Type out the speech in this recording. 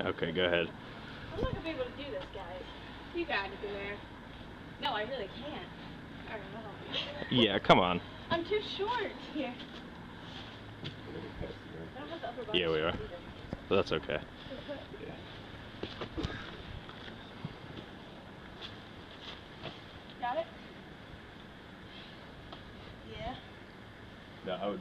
Okay, go ahead. I'm not gonna be able to do this, guys. You got it there. No, I really can't. I don't know. Yeah, come on. I'm too short here. Yeah, we are. But that's okay. Got it? Yeah. No, I would